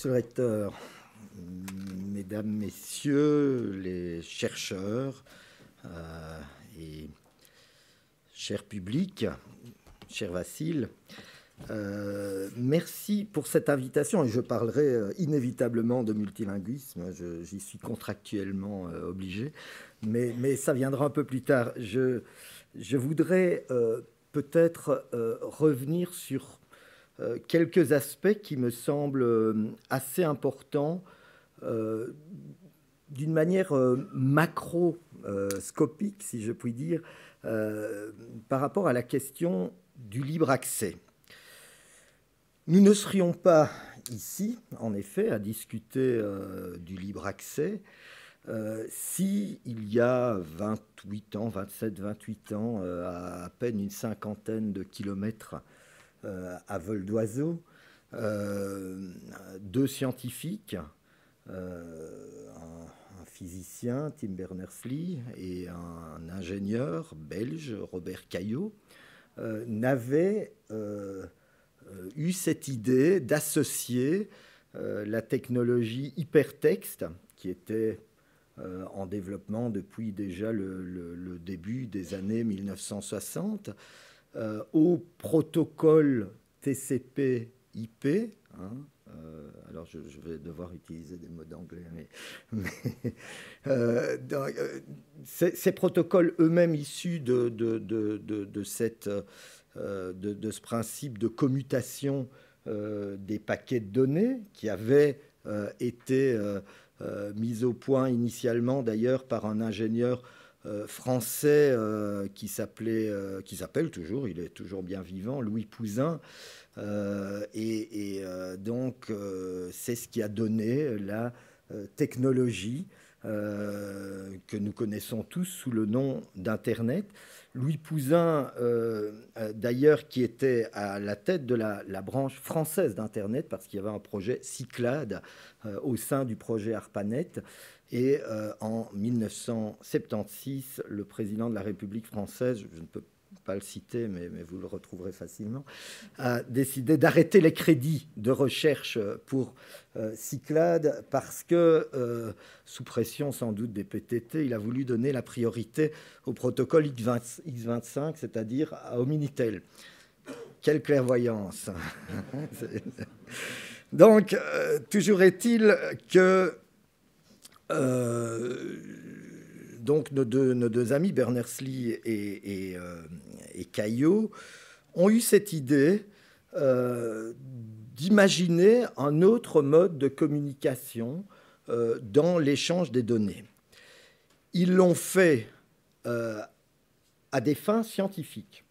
Monsieur le recteur, mesdames, messieurs les chercheurs et cher public, cher Vassil, euh, merci pour cette invitation et je parlerai euh, inévitablement de multilinguisme. J'y suis contractuellement euh, obligé, mais, ça viendra un peu plus tard. Je voudrais peut-être revenir sur quelques aspects qui me semblent assez importants d'une manière macroscopique, si je puis dire, par rapport à la question du libre accès. Nous ne serions pas ici, en effet, à discuter euh, du libre accès euh, si il y a 28 ans, 27, 28 ans, euh, à peine une cinquantaine de kilomètres à vol d'oiseau, deux scientifiques, un, un, physicien, Tim Berners-Lee, et un ingénieur belge, Robert Caillot, n'avaient euh, eu cette idée d'associer euh, la technologie hypertexte, qui était euh, en développement depuis déjà le, début des années 1960, au protocole TCP/IP. Hein, alors je, vais devoir utiliser des mots d'anglais, mais, ces, protocoles eux-mêmes issus de, de, de cette euh, de, ce principe de commutation euh, des paquets de données qui avait euh, été mis au point initialement d'ailleurs par un ingénieur français qui s'appelait, qui s'appelle toujours, il est toujours bien vivant, Louis Pouzin. et, donc, c'est ce qui a donné la technologie que nous connaissons tous sous le nom d'Internet. Louis Pouzin, euh, euh, d'ailleurs, qui était à la tête de la, branche française d'Internet, parce qu'il y avait un projet Cyclade euh, au sein du projet ARPANET. Et en 1976, le président de la République française, je ne peux pas le citer, mais, vous le retrouverez facilement, a décidé d'arrêter les crédits de recherche pour euh, Cyclade parce que, euh, sous pression sans doute des PTT, il a voulu donner la priorité au protocole X20, X25, c'est-à-dire au Minitel. Quelle clairvoyance Donc, euh, toujours est-il que donc nos deux, amis, Berners-Lee et, et, Caillot, ont eu cette idée d'imaginer un autre mode de communication euh, dans l'échange des données. Ils l'ont fait euh, à des fins scientifiques.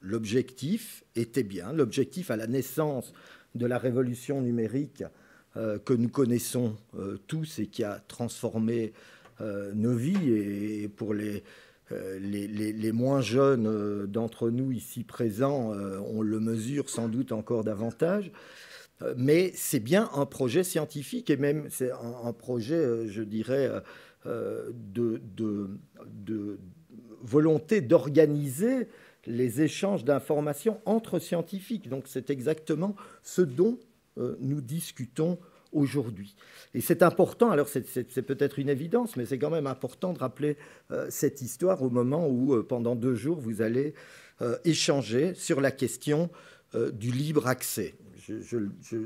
L'objectif était bien, l'objectif à la naissance de la révolution numérique euh, que nous connaissons tous et qui a transformé nos vies et pour les, les, moins jeunes d'entre nous ici présents, on le mesure sans doute encore davantage. Euh, mais c'est bien un projet scientifique et même c'est un, projet, euh, je dirais, euh, de, de, volonté d'organiser les échanges d'informations entre scientifiques. Donc c'est exactement ce dont nous discutons aujourd'hui. Et c'est important, alors c'est peut-être une évidence, mais c'est quand même important de rappeler cette histoire au moment où, pendant deux jours, vous allez échanger sur la question du libre accès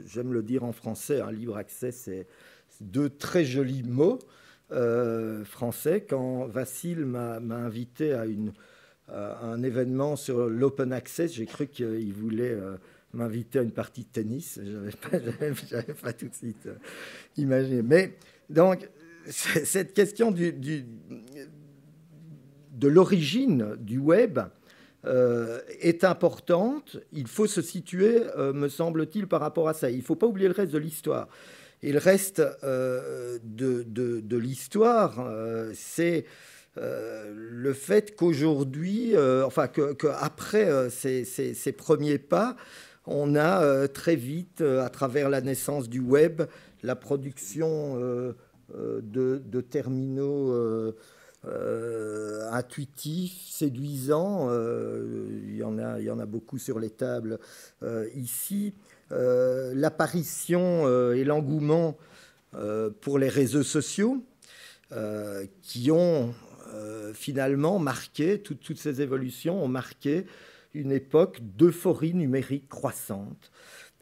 j'aime le dire en français, un libre accès, c'est deux très jolis mots euh, français. Quand Vassil m'a invité à, une, un événement sur l'open access, j'ai cru qu'il voulait euh, m'inviter à une partie de tennis. Je n'avais pas, tout de suite euh, imaginé. Mais donc, cette question du, de l'origine du web, euh, est importante. Il faut se situer, euh, me semble-t-il, par rapport à ça. Il ne faut pas oublier le reste de l'histoire. Et le reste euh, de, l'histoire, c'est le fait qu'aujourd'hui, enfin qu'après ces, ces, premiers pas, on a très vite, à travers la naissance du web, la production de, de, terminaux euh, intuitif, séduisant. Euh, il, y en a, beaucoup sur les tables euh, ici. l'apparition et l'engouement pour les réseaux sociaux qui ont finalement marqué, toutes ces évolutions ont marqué une époque d'euphorie numérique croissante.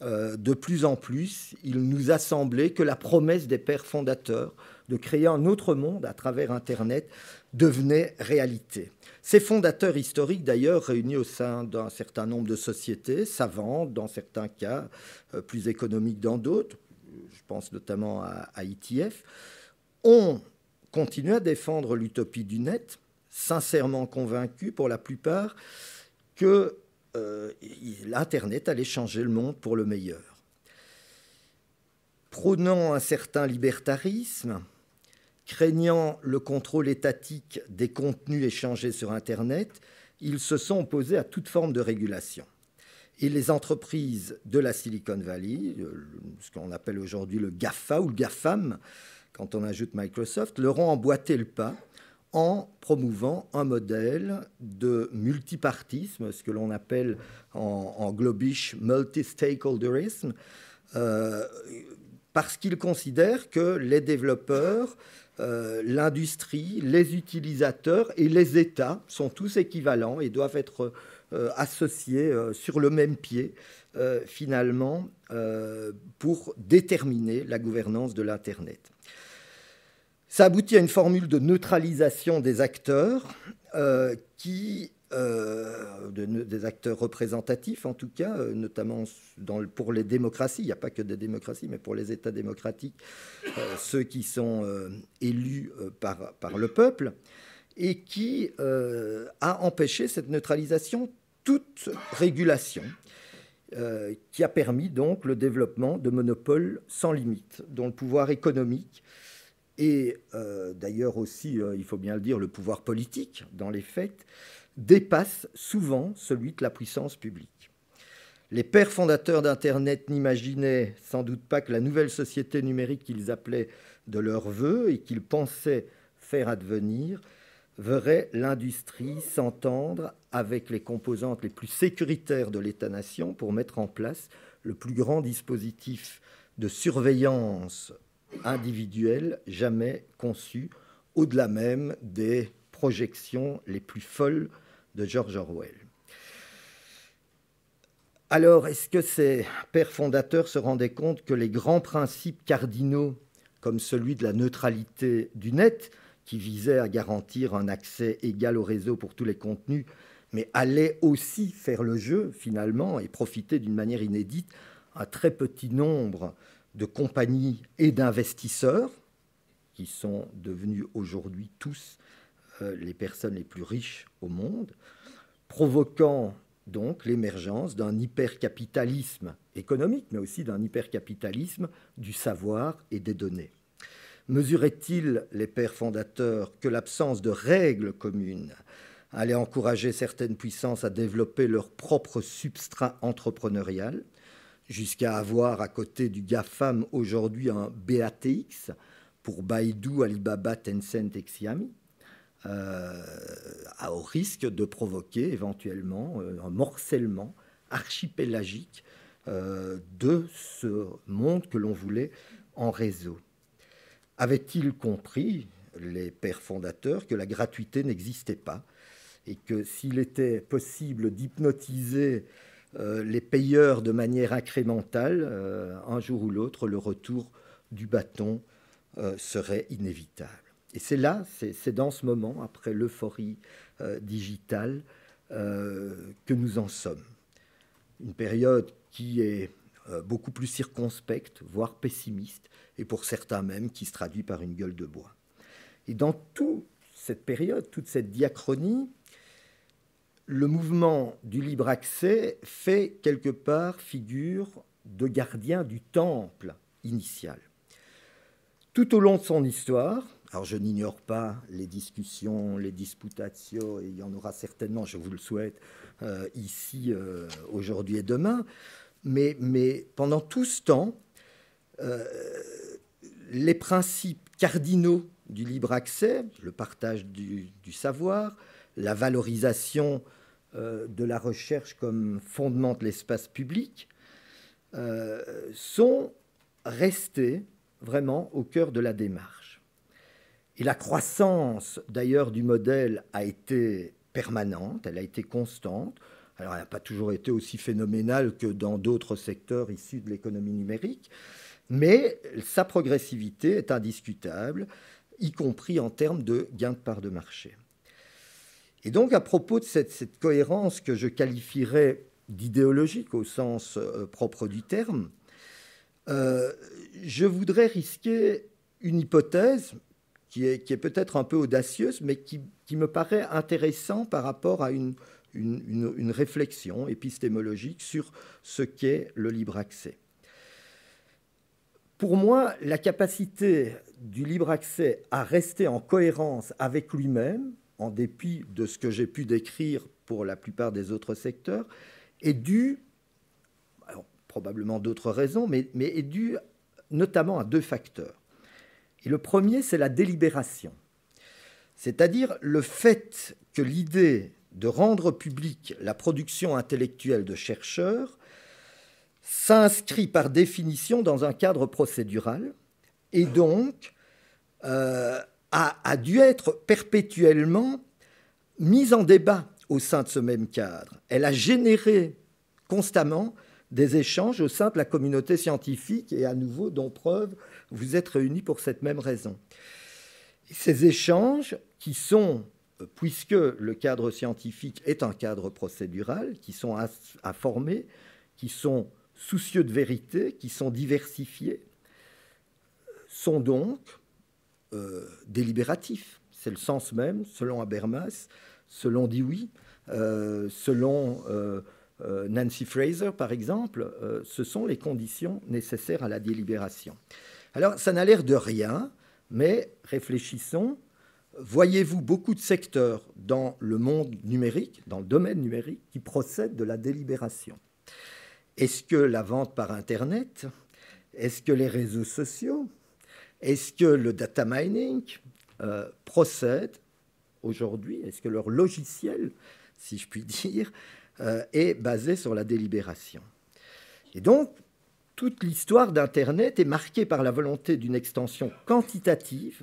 Euh, de plus en plus, il nous a semblé que la promesse des pères fondateurs de créer un autre monde à travers Internet devenait réalité. Ces fondateurs historiques, d'ailleurs, réunis au sein d'un certain nombre de sociétés, savantes dans certains cas, euh, plus économiques dans d'autres, je pense notamment à ITF, ont continué à défendre l'utopie du net, sincèrement convaincus pour la plupart que euh, l'Internet allait changer le monde pour le meilleur. Prônant un certain libertarisme, craignant le contrôle étatique des contenus échangés sur Internet, ils se sont opposés à toute forme de régulation. Et les entreprises de la Silicon Valley, euh, ce qu'on appelle aujourd'hui le GAFA ou le GAFAM, quand on ajoute Microsoft, leur ont emboîté le pas en promouvant un modèle de multipartisme, ce que l'on appelle en, globish multi-stakeholderism, euh, parce qu'ils considèrent que les développeurs, euh, l'industrie, les utilisateurs et les États sont tous équivalents et doivent être euh, associés sur le même pied, finalement, pour déterminer la gouvernance de l'Internet. Ça aboutit à une formule de neutralisation des acteurs euh, qui euh, des acteurs représentatifs en tout cas, euh, notamment pour les démocraties, il n'y a pas que des démocraties, mais pour les États démocratiques, ceux qui sont élus par, par le peuple, et qui a empêché cette neutralisation toute régulation, qui a permis donc le développement de monopoles sans limite, dont le pouvoir économique et euh, d'ailleurs aussi, euh, il faut bien le dire, le pouvoir politique, dans les faits, dépasse souvent celui de la puissance publique. Les pères fondateurs d'Internet n'imaginaient sans doute pas que la nouvelle société numérique qu'ils appelaient de leur vœu et qu'ils pensaient faire advenir verrait l'industrie s'entendre avec les composantes les plus sécuritaires de l'État-nation pour mettre en place le plus grand dispositif de surveillance individuel jamais conçu, au-delà même des projections les plus folles de George Orwell. Alors, est-ce que ces pères fondateurs se rendaient compte que les grands principes cardinaux, comme celui de la neutralité du net, qui visait à garantir un accès égal au réseau pour tous les contenus, mais allait aussi faire le jeu finalement et profiter d'une manière inédite à très petit nombre de compagnies et d'investisseurs, qui sont devenus aujourd'hui tous euh, les personnes les plus riches au monde, provoquant donc l'émergence d'un hypercapitalisme économique, mais aussi d'un hypercapitalisme du savoir et des données. Mesuraient-ils les pères fondateurs que l'absence de règles communes allait encourager certaines puissances à développer leur propre substrat entrepreneurial? Jusqu'à avoir à côté du GAFAM aujourd'hui un BATX pour Baidu, Alibaba, Tencent et Xiaomi, euh, au risque de provoquer éventuellement euh, un morcellement archipélagique euh, de ce monde que l'on voulait en réseau. Avaient-ils compris, les pères fondateurs, que la gratuité n'existait pas et que s'il était possible d'hypnotiser les payeurs de manière incrémentale, euh, un jour ou l'autre, le retour du bâton euh, serait inévitable. Et c'est là, c'est dans ce moment, après l'euphorie digitale, que nous en sommes. Une période qui est beaucoup plus circonspecte, voire pessimiste, et pour certains même qui se traduit par une gueule de bois. Et dans toute cette période, toute cette diachronie, le mouvement du libre accès fait quelque part figure de gardien du temple initial. Tout au long de son histoire, alors je n'ignore pas les discussions, les disputatio, et il y en aura certainement, je vous le souhaite, euh, ici, euh, aujourd'hui et demain, mais, pendant tout ce temps, euh, les principes cardinaux du libre accès, le partage du savoir, la valorisation euh, de la recherche comme fondement de l'espace public, sont restés vraiment au cœur de la démarche. Et la croissance d'ailleurs du modèle a été permanente, elle a été constante. Alors elle n'a pas toujours été aussi phénoménale que dans d'autres secteurs issus de l'économie numérique, mais sa progressivité est indiscutable, y compris en termes de gains de part de marché. Et donc à propos de cette, cohérence que je qualifierais d'idéologique au sens euh, propre du terme, euh, je voudrais risquer une hypothèse qui est, peut-être un peu audacieuse, mais qui, me paraît intéressant par rapport à une réflexion épistémologique sur ce qu'est le libre accès. Pour moi, la capacité du libre accès à rester en cohérence avec lui-même, en dépit de ce que j'ai pu décrire pour la plupart des autres secteurs, est due, probablement d'autres raisons, mais, est due notamment à deux facteurs. Et le premier, c'est la délibération, c'est-à-dire le fait que l'idée de rendre publique la production intellectuelle de chercheurs s'inscrit par définition dans un cadre procédural et donc euh, a, dû être perpétuellement mise en débat au sein de ce même cadre. Elle a généré constamment des échanges au sein de la communauté scientifique et à nouveau, dont preuve, vous êtes réunis pour cette même raison. Ces échanges qui sont, puisque le cadre scientifique est un cadre procédural, qui sont former, qui sont soucieux de vérité, qui sont diversifiés, sont donc euh, délibératifs. C'est le sens même, selon Habermas, selon Dewey, euh, selon euh, Nancy Fraser, par exemple, ce sont les conditions nécessaires à la délibération. Alors, ça n'a l'air de rien, mais réfléchissons. Voyez-vous beaucoup de secteurs dans le monde numérique, dans le domaine numérique, qui procèdent de la délibération? Est-ce que la vente par Internet? Est-ce que les réseaux sociaux? Est-ce que le data mining euh, procède aujourd'hui? Est-ce que leur logiciel, si je puis dire, euh, est basé sur la délibération? Et donc, toute l'histoire d'Internet est marquée par la volonté d'une extension quantitative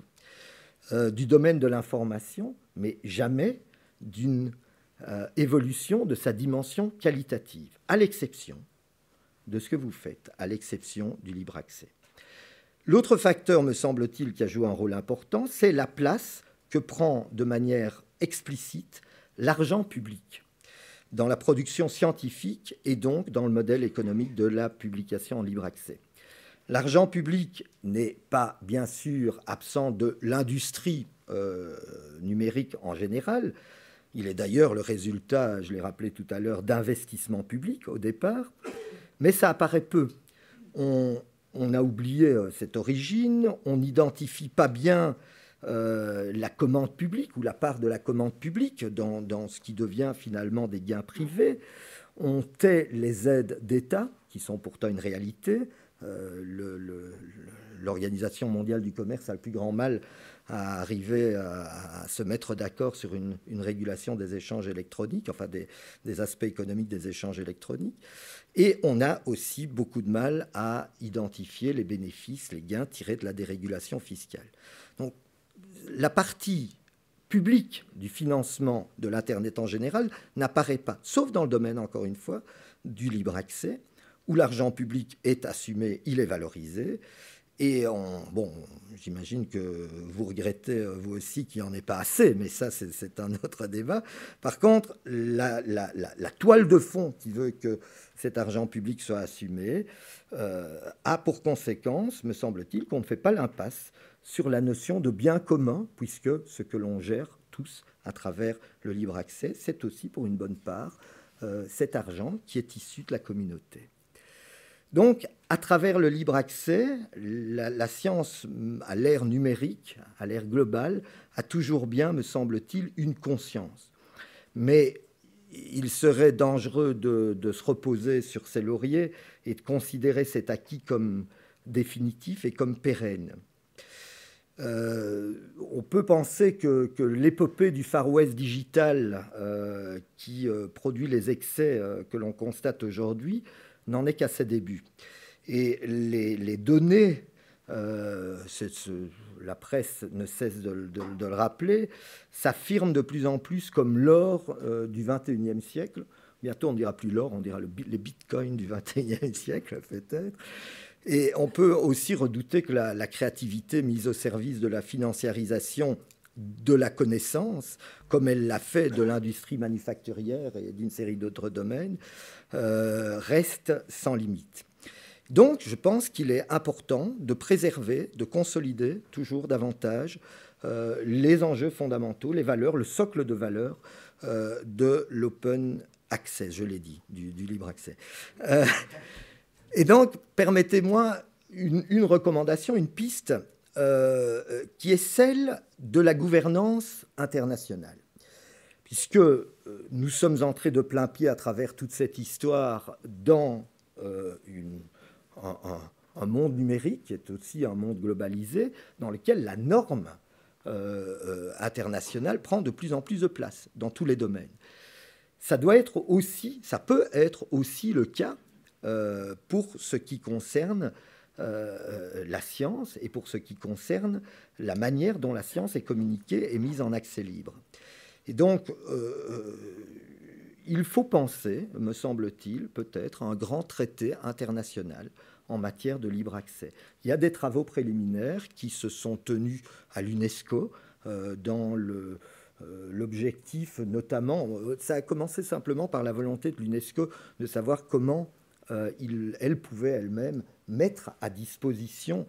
euh, du domaine de l'information, mais jamais d'une évolution de sa dimension qualitative, à l'exception de ce que vous faites, à l'exception du libre accès. L'autre facteur, me semble-t-il, qui a joué un rôle important, c'est la place que prend de manière explicite l'argent public dans la production scientifique et donc dans le modèle économique de la publication en libre accès. L'argent public n'est pas bien sûr absent de l'industrie euh, numérique en général. Il est d'ailleurs le résultat, je l'ai rappelé tout à l'heure, d'investissements publics au départ mais ça apparaît peu. On, a oublié euh, cette origine, on n'identifie pas bien euh, la commande publique ou la part de la commande publique dans, dans, ce qui devient finalement des gains privés. On tait les aides d'État, qui sont pourtant une réalité. Euh, L'Organisation mondiale du commerce a le plus grand mal à arriver à, se mettre d'accord sur une, régulation des échanges électroniques, enfin des, aspects économiques des échanges électroniques. Et on a aussi beaucoup de mal à identifier les bénéfices, les gains tirés de la dérégulation fiscale. Donc la partie publique du financement de l'Internet en général n'apparaît pas, sauf dans le domaine, encore une fois, du libre accès, où l'argent public est assumé, il est valorisé, et bon, j'imagine que vous regrettez euh, vous aussi qu'il n'y en ait pas assez, mais ça c'est un autre débat. Par contre, la, toile de fond qui veut que cet argent public soit assumé euh, a pour conséquence, me semble-t-il, qu'on ne fait pas l'impasse sur la notion de bien commun, puisque ce que l'on gère tous à travers le libre accès, c'est aussi pour une bonne part euh, cet argent qui est issu de la communauté. Donc, à travers le libre accès, la, science à l'ère numérique, à l'ère globale, a toujours bien, me semble-t-il, une conscience. Mais il serait dangereux de, se reposer sur ses lauriers et de considérer cet acquis comme définitif et comme pérenne. Euh, on peut penser que, l'épopée du Far West digital euh, qui euh, produit les excès que l'on constate aujourd'hui n'en est qu'à ses débuts. Et les, données, euh, la presse ne cesse de, le rappeler, s'affirment de plus en plus comme l'or euh, du XXIe siècle. Bientôt, on ne dira plus l'or, on dira les bitcoins du XXIe siècle, peut-être. Et on peut aussi redouter que la, créativité mise au service de la financiarisation de la connaissance, comme elle l'a fait de l'industrie manufacturière et d'une série d'autres domaines, euh, reste sans limite. Donc, je pense qu'il est important de préserver, de consolider toujours davantage euh, les enjeux fondamentaux, les valeurs, le socle de valeurs euh, de l'open access, je l'ai dit, du, libre accès. Et donc, permettez-moi une, recommandation, une piste qui est celle de la gouvernance internationale. Puisque nous sommes entrés de plein pied à travers toute cette histoire dans un, monde numérique qui est aussi un monde globalisé dans lequel la norme euh, euh, internationale prend de plus en plus de place dans tous les domaines. Ça doit être aussi, ça peut être aussi le cas euh, pour ce qui concerne la science et pour ce qui concerne la manière dont la science est communiquée et mise en accès libre. Et donc, il faut penser, me semble-t-il, peut-être, à un grand traité international en matière de libre accès. Il y a des travaux préliminaires qui se sont tenus à l'UNESCO euh, dans euh, l'objectif notamment, ça a commencé simplement par la volonté de l'UNESCO de savoir comment euh, elle pouvait elle-même mettre à disposition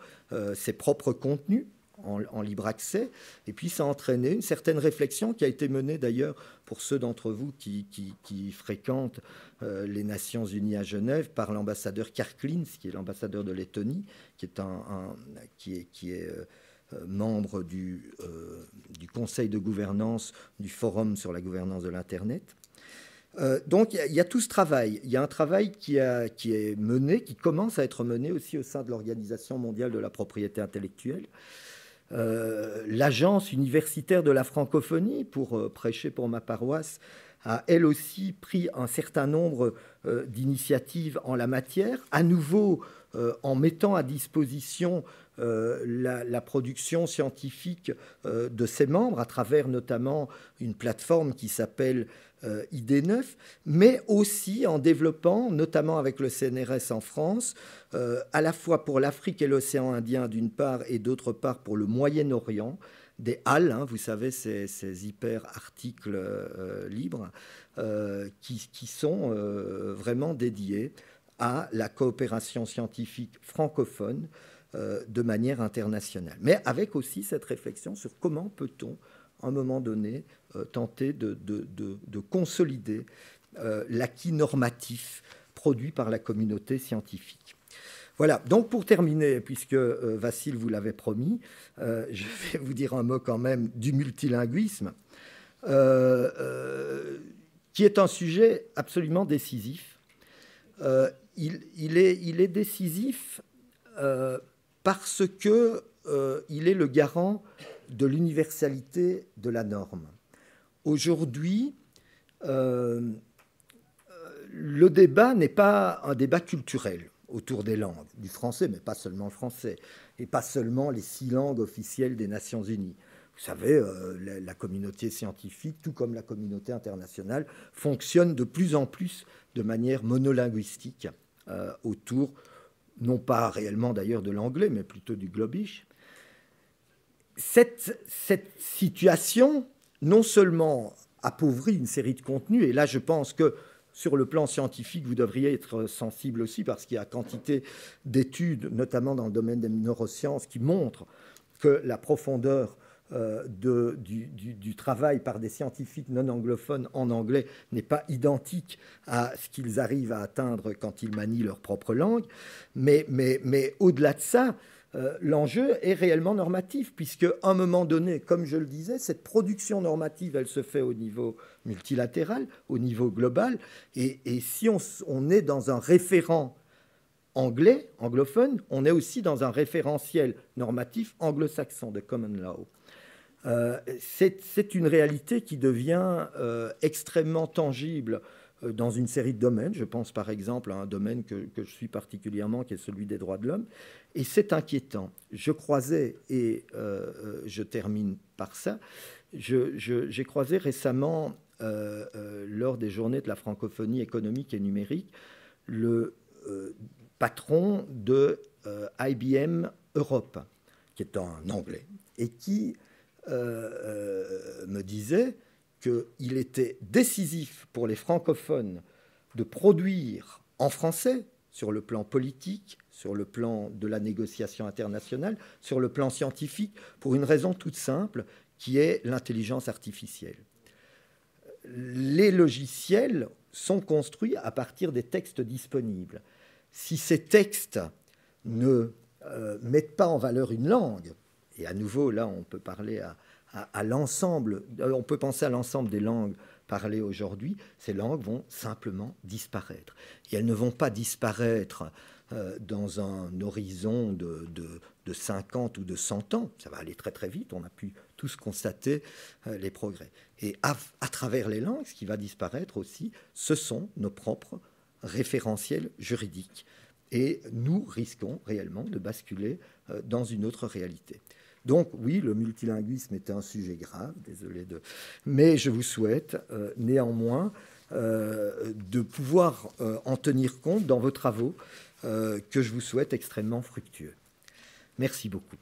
ses propres contenus en, libre accès. Et puis ça a entraîné une certaine réflexion qui a été menée d'ailleurs pour ceux d'entre vous qui, fréquentent euh, les Nations Unies à Genève par l'ambassadeur Karklins, qui est l'ambassadeur de Lettonie, qui est, un, qui est, qui est euh, euh, membre du, du, conseil de gouvernance du Forum sur la gouvernance de l'Internet. Donc il y, a tout ce travail. Il y a un travail qui, est mené, qui commence à être mené aussi au sein de l'Organisation mondiale de la propriété intellectuelle, euh, l'agence universitaire de la francophonie, pour euh, prêcher pour ma paroisse, a elle aussi pris un certain nombre euh, d'initiatives en la matière, à nouveau en mettant à disposition la, production scientifique de ses membres, à travers notamment une plateforme qui s'appelle euh, ID9, mais aussi en développant, notamment avec le CNRS en France, euh, à la fois pour l'Afrique et l'océan Indien d'une part et d'autre part pour le Moyen-Orient, des HAL, hein, vous savez, ces, hyper-articles euh, libres, qui, sont vraiment dédiés à la coopération scientifique francophone de manière internationale. Mais avec aussi cette réflexion sur comment peut-on à un moment donné, euh, tenter de, consolider euh, l'acquis normatif produit par la communauté scientifique. Voilà, donc pour terminer, puisque euh, Vassil vous l'avait promis, je vais vous dire un mot quand même du multilinguisme, qui est un sujet absolument décisif. Il, est, décisif parce que il est le garant de l'universalité de la norme. Aujourd'hui, euh, le débat n'est pas un débat culturel autour des langues, du français, mais pas seulement le français, et pas seulement les six langues officielles des Nations Unies. Vous savez, euh, la, communauté scientifique, tout comme la communauté internationale, fonctionne de plus en plus de manière monolinguistique euh, autour, non pas réellement d'ailleurs de l'anglais, mais plutôt du globish. Cette, situation, non seulement appauvrit une série de contenus, et là je pense que sur le plan scientifique, vous devriez être sensible aussi parce qu'il y a quantité d'études, notamment dans le domaine des neurosciences, qui montrent que la profondeur euh, du, travail par des scientifiques non anglophones en anglais n'est pas identique à ce qu'ils arrivent à atteindre quand ils manient leur propre langue. mais au-delà de ça, euh, l'enjeu est réellement normatif, puisque à un moment donné, comme je le disais, cette production normative, elle se fait au niveau multilatéral, au niveau global, et, si on, est dans un référent anglais, anglophone, on est aussi dans un référentiel normatif anglo-saxon de common law. Euh, c'est une réalité qui devient euh, extrêmement tangible euh, dans une série de domaines. Je pense par exemple à un domaine que, je suis particulièrement, qui est celui des droits de l'homme. Et c'est inquiétant. Je croisais, et je termine par ça, j'ai croisé récemment, lors des journées de la francophonie économique et numérique, le patron de IBM Europe, qui est un anglais, et qui me disait qu'il était décisif pour les francophones de produire en français, sur le plan politique, sur le plan de la négociation internationale, sur le plan scientifique, pour une raison toute simple, qui est l'intelligence artificielle. Les logiciels sont construits à partir des textes disponibles. Si ces textes ne euh, mettent pas en valeur une langue, et à nouveau là on peut parler à, l'ensemble, euh, on peut penser à l'ensemble des langues parlées aujourd'hui, ces langues vont simplement disparaître. Et elles ne vont pas disparaître euh, dans un horizon de, de, 50 ou de 100 ans. Ça va aller très très vite, on a pu tous constater euh, les progrès. Et à, travers les langues, ce qui va disparaître aussi, ce sont nos propres référentiels juridiques. Et nous risquons réellement de basculer dans une autre réalité. Donc oui, le multilinguisme était un sujet grave, désolé de... Mais je vous souhaite euh, néanmoins euh, de pouvoir euh, en tenir compte dans vos travaux que je vous souhaite extrêmement fructueux. Merci beaucoup.